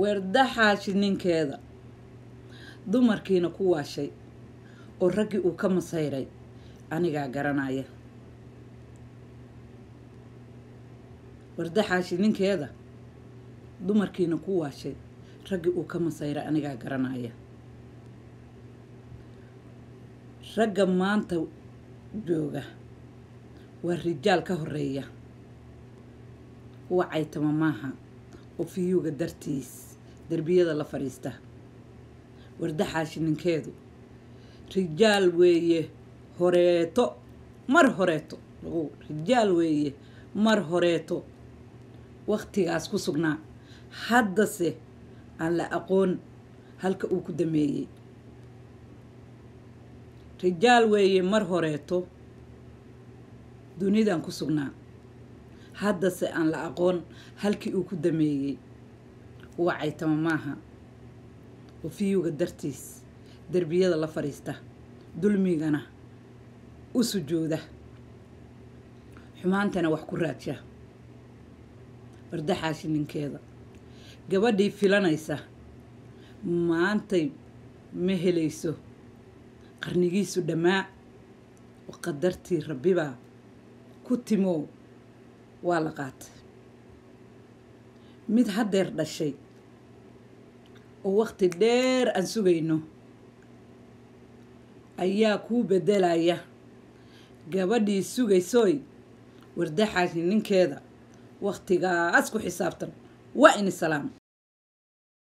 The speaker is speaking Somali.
weerdaxaashi ninkeeda. Dumarkiina ku waashay oo raggii uu ka masayray anigaa garanaya. Wardaxaashi ninkeeda. Dumarkiina ku waashay raggii uu ka masayray anigaa garanaya. Ragga maanta jooga waa rijaal ka horreeya kuwa caytama maaha oo fiyuuga dartiis derbiyada la fadhiista wardaxaashi ninkeedu rijaal weeye horeeto mar horeeto rijaal weeye mar horeeto. Wakhtigaas ku sugnaa haddase aan la aqoon halka uu ku dameeyey. Rijaal weeye mar horeeto dunidan ku sugnaa haddase aan la aqoon halkii uu ku dameeyey kuwa caytama maaha. Oo fiyuuga dartiis derbiyada la fadhiista dulmigana u sujuuda xumaantana wax ku raadsha wardaxaashi ninkeeda. Gabadhii filanaysa maantay ma helayso. Qarnigiisu dhammaa oo qadartii rabbibaa ku timow waa la qaatay. Mid haddeer dhashay oo waqti dheer aan sugayno ayaa kuu beddelaya. Gabadhii sugaysoy wardaxaashi ninkeeda wakhtigaas ku xisaabtan waa ini salaam